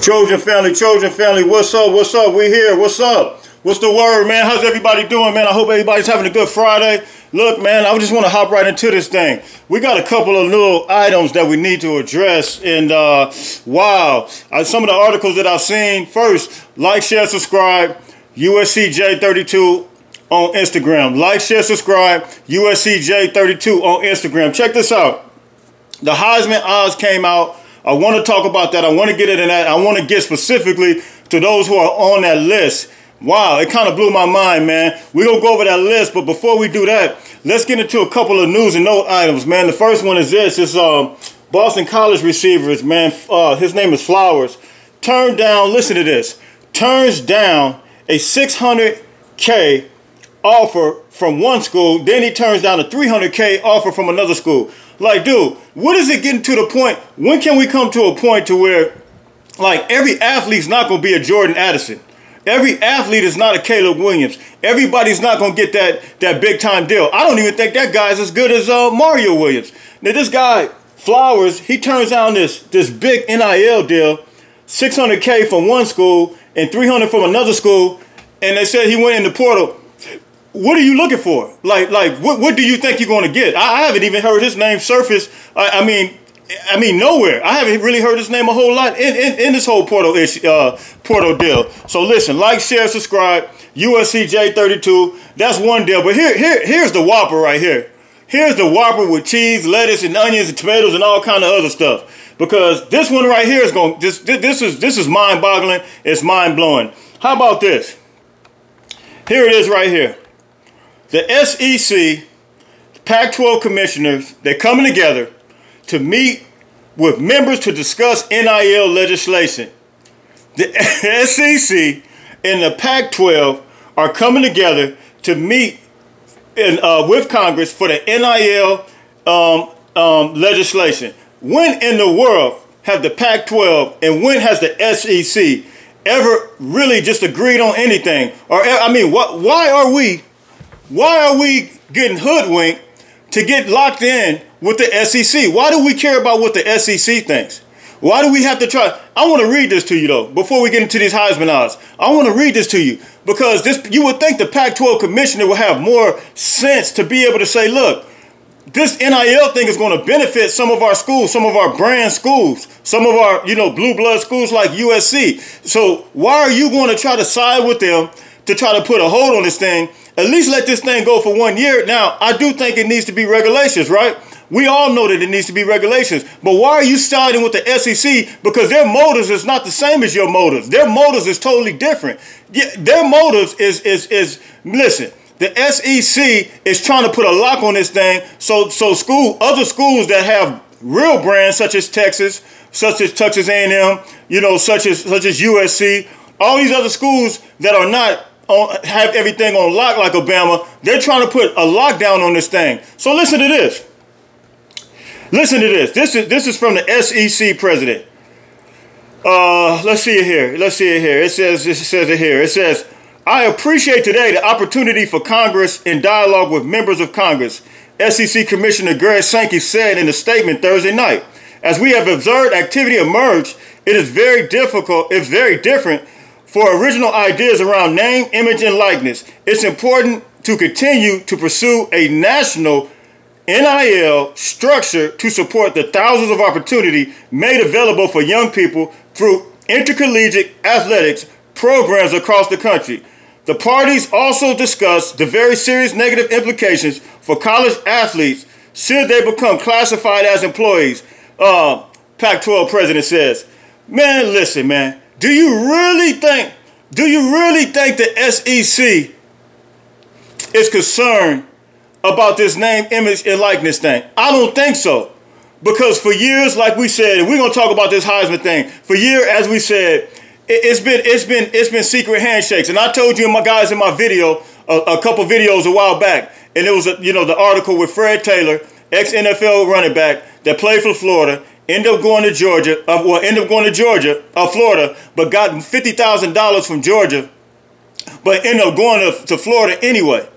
Trojan family, Trojan family, what's up? What's up? We here. What's up? What's the word, man? How's everybody doing, man? I hope everybody's having a good Friday. Look, man, I just want to hop right into this thing. We got a couple of little items that we need to address. And uh, wow, uh, some of the articles that I've seen. First, like, share, subscribe. USCJ32 on Instagram. Like, share, subscribe. USCJ32 on Instagram. Check this out. The Heisman odds came out. I want to talk about that. I want to get it in that. I want to get specifically to those who are on that list. Wow, it kind of blew my mind, man. We're going to go over that list, but before we do that, let's get into a couple of news and note items, man. The first one is this. It's um, Boston College receivers, man. Uh, his name is Flowers. Turned down, listen to this, turns down a 600K offer from one school, then he turns down a 300K offer from another school. Like, dude, what is it getting to the point? When can we come to a point to where, like, every athlete's not going to be a Jordan Addison? Every athlete is not a Caleb Williams. Everybody's not going to get that, that big time deal. I don't even think that guy's as good as uh, Mario Williams. Now, this guy, Flowers, he turns down this, this big NIL deal, 600K from one school and 300 from another school, and they said he went in the portal what are you looking for? Like, like what, what do you think you're going to get? I, I haven't even heard his name surface. I, I, mean, I mean nowhere. I haven't really heard his name a whole lot in, in, in this whole portal ish, uh, portal deal. So listen, like, share, subscribe. USCJ32. That's one deal. But here, here, here's the Whopper right here. Here's the Whopper with cheese, lettuce, and onions, and tomatoes, and all kind of other stuff. Because this one right here is going. This, this is this is mind-boggling. It's mind-blowing. How about this? Here it is right here the SEC, Pac 12 commissioners, they're coming together to meet with members to discuss NIL legislation. The SEC and the Pac 12 are coming together to meet in, uh, with Congress for the NIL um, um, legislation. When in the world have the Pac 12 and when has the SEC ever really just agreed on anything? Or, I mean, what, why are we why are we getting hoodwinked to get locked in with the SEC? Why do we care about what the SEC thinks? Why do we have to try? I want to read this to you though before we get into these Heisman odds. I want to read this to you because this you would think the Pac-12 commissioner would have more sense to be able to say, look, this NIL thing is going to benefit some of our schools, some of our brand schools, some of our you know blue blood schools like USC. So why are you going to try to side with them to try to put a hold on this thing at least let this thing go for one year. Now, I do think it needs to be regulations, right? We all know that it needs to be regulations. But why are you siding with the SEC? Because their motives is not the same as your motives. Their motives is totally different. Their motives is is is listen. The SEC is trying to put a lock on this thing. So so school other schools that have real brands such as Texas, such as Texas A&M, you know, such as such as USC, all these other schools that are not on, have everything on lock like Obama. They're trying to put a lockdown on this thing. So listen to this. Listen to this. This is this is from the SEC president. Uh, let's see it here. Let's see it here. It says it says it here. It says, "I appreciate today the opportunity for Congress in dialogue with members of Congress." SEC Commissioner Greg Sankey said in a statement Thursday night, "As we have observed activity emerge, it is very difficult. It's very different for original ideas around name, image, and likeness, it's important to continue to pursue a national NIL structure to support the thousands of opportunity made available for young people through intercollegiate athletics programs across the country. The parties also discussed the very serious negative implications for college athletes should they become classified as employees. Uh, Pac 12 president says, Man, listen, man. Do you really think, do you really think the SEC is concerned about this name, image, and likeness thing? I don't think so. Because for years, like we said, we're gonna talk about this Heisman thing, for years, as we said, it's been it's been it's been secret handshakes. And I told you my guys in my video, a, a couple videos a while back, and it was a, you know the article with Fred Taylor, ex NFL running back that played for Florida, end up going to Georgia, uh, well, end up going to Georgia, uh, Florida, but got $50,000 from Georgia, but end up going to, to Florida anyway.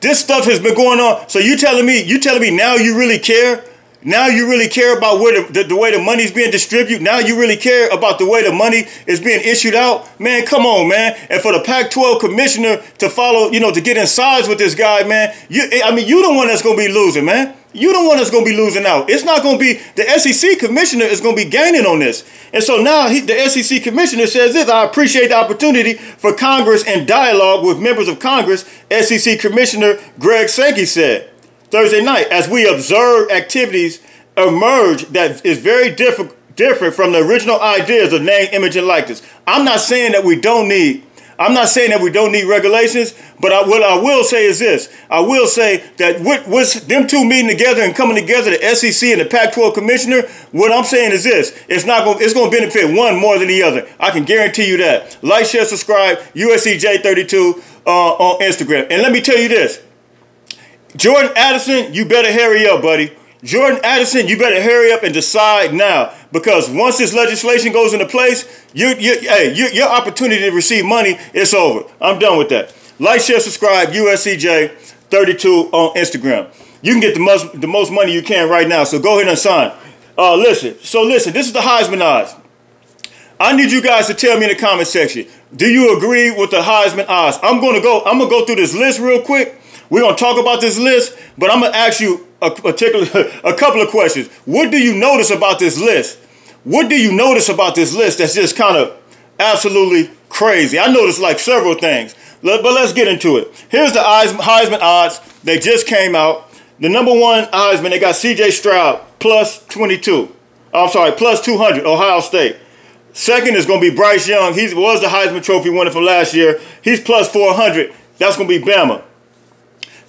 This stuff has been going on. So you telling me, you telling me now you really care? Now you really care about where the, the, the way the money's being distributed. Now you really care about the way the money is being issued out. Man, come on, man. And for the Pac-12 commissioner to follow, you know, to get in sides with this guy, man. You, I mean, you the one that's gonna be losing, man. You the one that's gonna be losing out. It's not gonna be the SEC commissioner is gonna be gaining on this. And so now he, the SEC commissioner says this: I appreciate the opportunity for Congress and dialogue with members of Congress. SEC Commissioner Greg Sankey said. Thursday night as we observe activities emerge that is very different different from the original ideas of name, image, and likeness. I'm not saying that we don't need. I'm not saying that we don't need regulations, but I, what I will say is this: I will say that with, with them two meeting together and coming together, the SEC and the Pac-12 commissioner. What I'm saying is this: it's not going. It's going to benefit one more than the other. I can guarantee you that. Like, share, subscribe. USCJ32 uh, on Instagram. And let me tell you this: Jordan Addison, you better hurry up, buddy. Jordan Addison, you better hurry up and decide now because once this legislation goes into place, you, you, hey, you, your opportunity to receive money is over. I'm done with that. Like, share, subscribe, USCJ32 on Instagram. You can get the most, the most money you can right now, so go ahead and sign. Uh, listen, so listen, this is the Heisman odds. I need you guys to tell me in the comment section, do you agree with the Heisman odds? I'm going to go, I'm going to go through this list real quick we're gonna talk about this list, but I'm gonna ask you a particular a couple of questions. What do you notice about this list? What do you notice about this list that's just kind of absolutely crazy? I noticed like several things, but let's get into it. Here's the Heisman odds. They just came out. The number one Heisman, they got C.J. Stroud plus 22. I'm sorry, plus 200, Ohio State. Second is going to be Bryce Young. He was the Heisman Trophy winner from last year. He's plus 400. That's going to be Bama.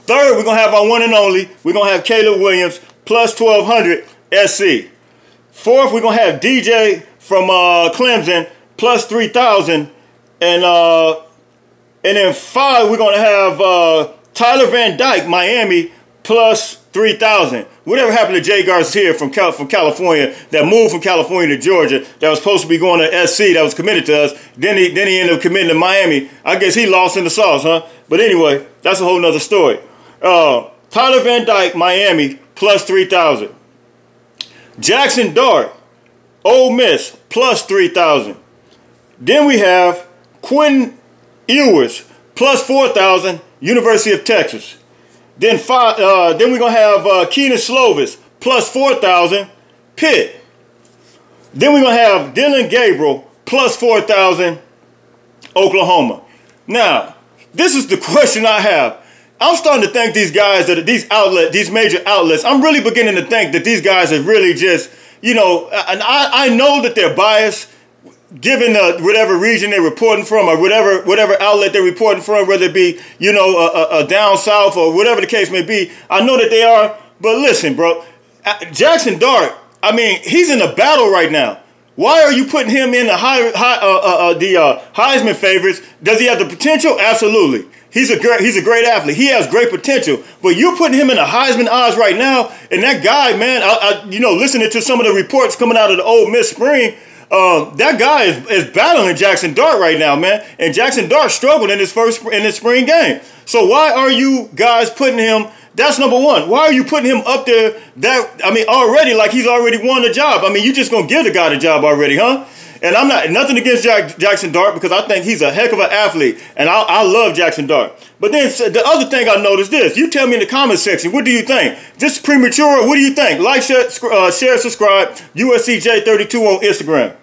Third, we're going to have our one and only. We're going to have Caleb Williams plus 1200 SC. Fourth, we're going to have DJ from uh, Clemson plus 3000. And uh, and then five, we're going to have uh, Tyler Van Dyke, Miami, plus 3,000. Whatever happened to Jay Garcia from, Cal- from California that moved from California to Georgia that was supposed to be going to SC that was committed to us. Then he, then he ended up committing to Miami. I guess he lost in the sauce, huh? But anyway, that's a whole nother story. Uh, Tyler Van Dyke, Miami, plus 3,000. Jackson Dart, Ole Miss, plus 3,000. Then we have Quinn Ewers, plus 4,000, University of Texas. Then five, uh, then we're going to have uh, Kedon Slovis, plus 4,000, Pitt. Then we're going to have Dillon Gabriel, plus 4,000, Oklahoma. Now, this is the question I have. I'm starting to think these guys that these outlet, these major outlets. I'm really beginning to think that these guys are really just, you know, and I, I know that they're biased, given the, whatever region they're reporting from or whatever whatever outlet they're reporting from, whether it be you know a, a, a down south or whatever the case may be. I know that they are, but listen, bro, Jackson Dart. I mean, he's in a battle right now. Why are you putting him in the high, high uh, uh, uh, the uh, Heisman favorites? Does he have the potential? Absolutely. He's a great he's a great athlete. He has great potential. But you're putting him in the Heisman odds right now, and that guy, man, I, I, you know, listening to some of the reports coming out of the Ole Miss spring, um, that guy is, is battling Jackson Dart right now, man. And Jackson Dart struggled in his first in his spring game. So why are you guys putting him? That's number one. Why are you putting him up there? That I mean, already like he's already won the job. I mean, you just gonna give the guy the job already, huh? And I'm not nothing against Jack, Jackson Dart because I think he's a heck of an athlete, and I, I love Jackson Dart. But then the other thing I noticed this: you tell me in the comment section, what do you think? Just premature? What do you think? Like, share, uh, share subscribe. USCJ32 on Instagram.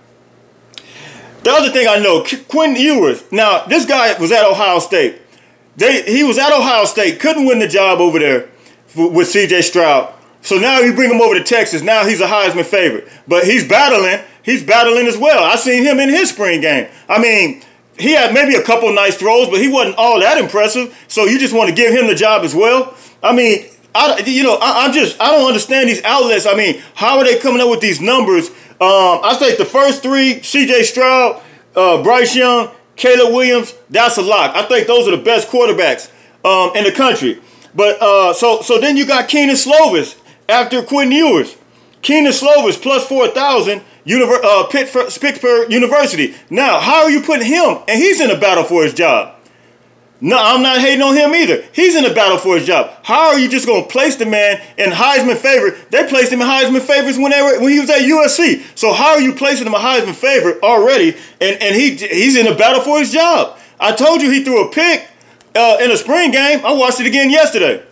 The other thing I know, Quentin Ewers. Now, this guy was at Ohio State. They, he was at Ohio State, couldn't win the job over there with C.J. Stroud. So now you bring him over to Texas. Now he's a Heisman favorite, but he's battling he's battling as well. I seen him in his spring game. I mean, he had maybe a couple nice throws, but he wasn't all that impressive. So you just want to give him the job as well? I mean, I, you know, I, am just, I don't understand these outlets. I mean, how are they coming up with these numbers? Um, I think the first three, C.J. Stroud, uh, Bryce Young, Caleb Williams, that's a lock. I think those are the best quarterbacks um, in the country. But uh, so, so then you got Keenan Slovis after Quinn Ewers. Keenan Slovis plus 4,000 Univer- uh, Pittsburgh, Pittsburgh University. Now, how are you putting him? And he's in a battle for his job. No, I'm not hating on him either. He's in a battle for his job. How are you just going to place the man in Heisman favorite? They placed him in Heisman favorites when they were when he was at USC. So how are you placing him a Heisman favorite already? And and he he's in a battle for his job. I told you he threw a pick uh, in a spring game. I watched it again yesterday.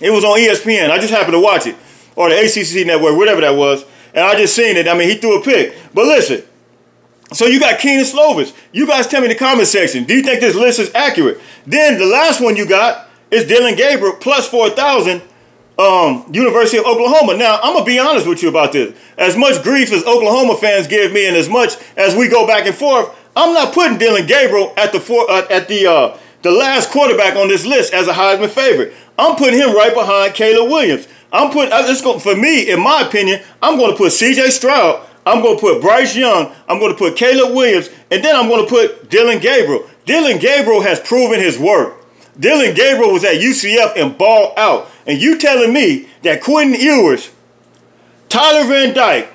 It was on ESPN. I just happened to watch it or the ACC network, whatever that was, and I just seen it. I mean, he threw a pick. But listen, so you got Kedon Slovis. You guys tell me in the comment section, do you think this list is accurate? Then the last one you got is Dillon Gabriel plus 4,000, um, University of Oklahoma. Now, I'm going to be honest with you about this. As much grief as Oklahoma fans give me and as much as we go back and forth, I'm not putting Dillon Gabriel at the four, uh, at the uh, the last quarterback on this list as a Heisman favorite. I'm putting him right behind Caleb Williams. I'm putting, it's going, for me, in my opinion, I'm going to put C.J. Stroud I'm going to put Bryce Young. I'm going to put Caleb Williams. And then I'm going to put Dillon Gabriel. Dillon Gabriel has proven his worth. Dillon Gabriel was at UCF and balled out. And you telling me that Quentin Ewers, Tyler Van Dyke,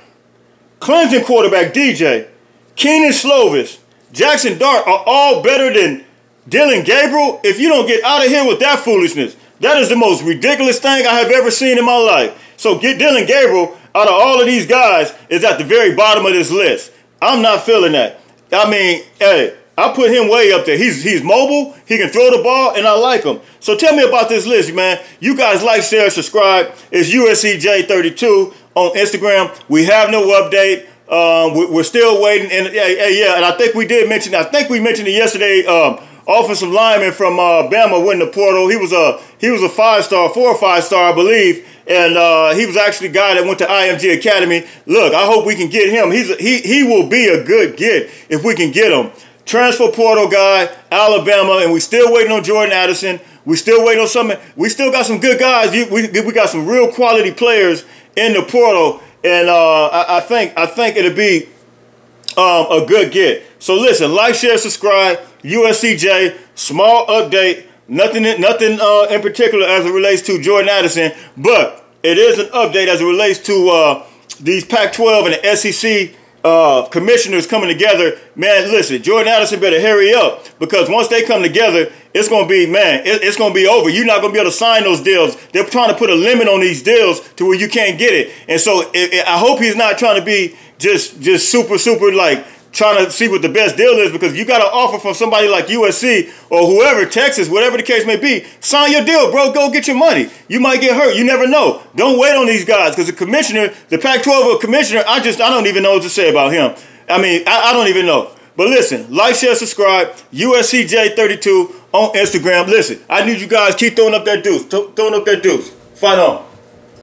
Clemson quarterback DJ, Keenan Slovis, Jackson Dart are all better than Dillon Gabriel? If you don't get out of here with that foolishness, that is the most ridiculous thing I have ever seen in my life. So get Dillon Gabriel out of all of these guys is at the very bottom of this list. I'm not feeling that. I mean, hey, I put him way up there. He's he's mobile. He can throw the ball, and I like him. So tell me about this list, man. You guys like, share, subscribe. It's USCJ32 on Instagram. We have no update. Um, we're still waiting, and yeah, yeah, yeah. And I think we did mention. I think we mentioned it yesterday. Um, offensive lineman from uh, Bama went in the portal. He was a he was a five star, four or five star, I believe, and uh, he was actually a guy that went to IMG Academy. Look, I hope we can get him. He's a, he he will be a good get if we can get him. Transfer portal guy, Alabama, and we still waiting on Jordan Addison. We still waiting on something. We still got some good guys. We, we got some real quality players in the portal, and uh, I, I think I think it'll be um, a good get. So listen, like, share, subscribe. USCJ, small update. Nothing, nothing uh, in particular as it relates to Jordan Addison, but it is an update as it relates to uh, these Pac-12 and the SEC uh, commissioners coming together. Man, listen, Jordan Addison better hurry up because once they come together, it's going to be, man, it, it's going to be over. You're not going to be able to sign those deals. They're trying to put a limit on these deals to where you can't get it. And so it, it, I hope he's not trying to be just, just super, super like trying to see what the best deal is because you got an offer from somebody like USC or whoever, Texas, whatever the case may be. Sign your deal, bro. Go get your money. You might get hurt. You never know. Don't wait on these guys because the commissioner, the Pac-12 commissioner, I just I don't even know what to say about him. I mean, I, I don't even know. But listen, like, share, subscribe. USCJ32 on Instagram. Listen, I need you guys keep throwing up that deuce. Throwing up that deuce. Fight on.